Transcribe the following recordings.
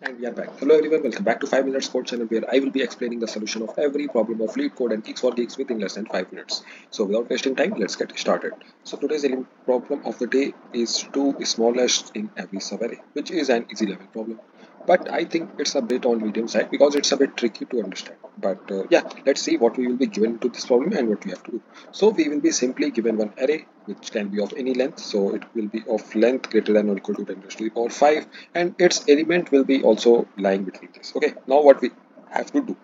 And we are back. Hello everyone, welcome back to 5 Minutes Code channel where I will be explaining the solution of every problem of LeetCode and Geeks for Geeks within less than 5 minutes. So without wasting time, let's get started. So today's problem of the day is two smallest in every subarray, which is an easy level problem but I think it's a bit on medium side because it's a bit tricky to understand. But uh, yeah let's see what we will be given to this problem and what we have to do. So we will be simply given one array which can be of any length. So it will be of length greater than or equal to 10 to the power 5 and its element will be also lying between this. Okay now what we have to do?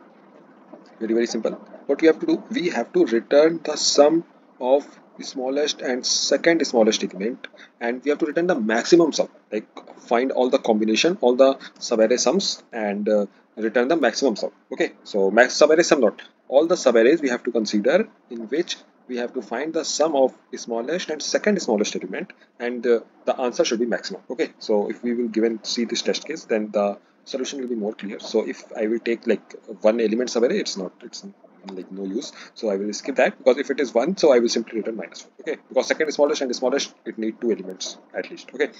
Very very simple. What we have to do? We have to return the sum of smallest and second smallest element and we have to return the maximum sum like find all the combination all the subarray sums and uh, return the maximum sum okay? So max subarray sum not. All the subarrays we have to consider in which we have to find the sum of smallest and second smallest element and uh, the answer should be maximum okay? So if we will given see this test case then the solution will be more clear. So if i will take like one element subarray it's not it's like no use. So i will skip that because if it is one so i will simply return minus one okay. Because second is smallest and smallest it need two elements at least. Okay.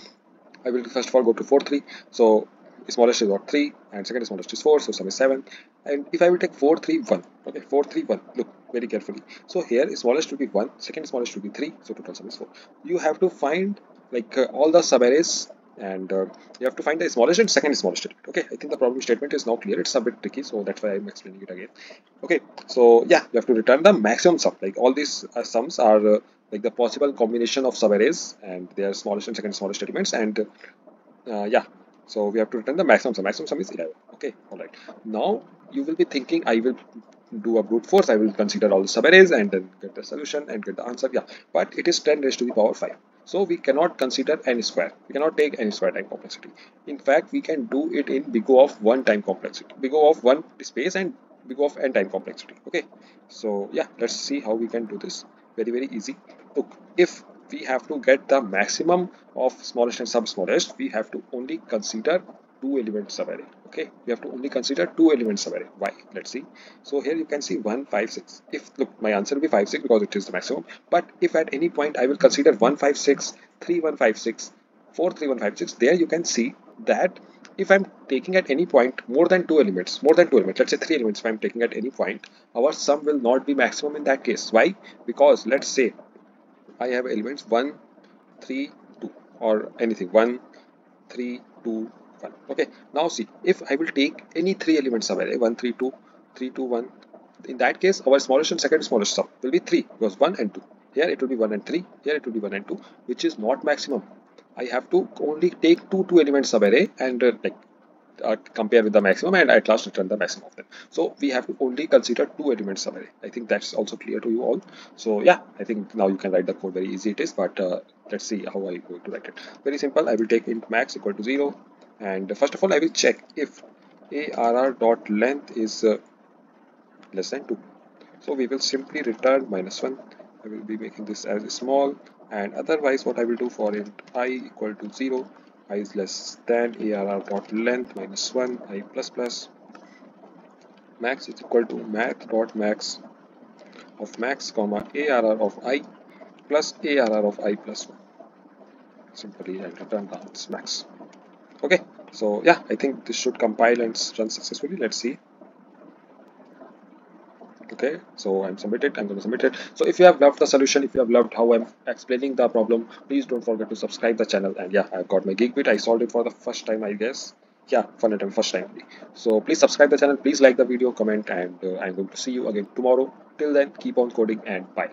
I will first of all go to 4 3 so smallest is what 3 and second smallest is 4 so sum is 7 and if i will take 4 3 1 okay. 4 3 1 look very carefully. So here smallest will be 1 second smallest will be 3 so total sum is 4 you have to find like uh, all the subarrays and uh, you have to find the smallest and second smallest element okay i think the problem statement is now clear. It's a bit tricky so that's why i'm explaining it again. Okay so yeah you have to return the maximum sum. Like all these uh, sums are uh, like the possible combination of subarrays and their smallest and second smallest elements and uh, yeah so we have to return the maximum sum. Maximum sum is 11 okay all right. Now you will be thinking i will do a brute force i will consider all the subarrays and then get the solution and get the answer. Yeah but it is 10 raised to the power 5 so we cannot consider n square. We cannot take n square time complexity. In fact, we can do it in big O of one time complexity. Big O of one space and big O of n time complexity. Okay. So yeah, let's see how we can do this. Very, very easy. Look, if we have to get the maximum of smallest and sub smallest, we have to only consider two elements subarray okay? We have to only consider two elements subarray why? Let's see. So here you can see 1 5 6 if look my answer will be 5 6 because it is the maximum. But if at any point i will consider 1 5 6 3 1 5 6 4 3 1 5 6 there you can see that if i'm taking at any point more than two elements more than two elements let's say three elements if i'm taking at any point our sum will not be maximum in that case. Why? Because let's say i have elements 1 3 2 or anything 1 3 2 1 okay. Now see if i will take any three elements of array 1 3 2 3 2 1 in that case our smallest and second smallest sum will be 3 because 1 and 2 here it will be 1 and 3 here it will be 1 and 2 which is not maximum. I have to only take two two elements of array and uh, like uh, compare with the maximum and at last return the maximum of them. So we have to only consider two elements of array i think that's also clear to you all. So yeah i think now you can write the code. Very easy it is but uh, let's see how i going to write it. Very simple. I will take int max equal to 0 and first of all I will check if arr dot length is uh, less than 2 so we will simply return minus 1 I will be making this as small. And otherwise what I will do for int i equal to 0 i is less than arr dot length minus 1 i plus plus. Max is equal to math dot max of max comma arr of i plus arr of i plus 1 simply and return the max okay so yeah i think this should compile and run successfully. Let's see. Okay so i'm submitted i'm going to submit it. So if you have loved the solution if you have loved how i'm explaining the problem please don't forget to subscribe the channel. And yeah i've got my geekbit i solved it for the first time i guess. Yeah fun attempt first time so please subscribe the channel please like the video comment and uh, i'm going to see you again tomorrow. Till then keep on coding and bye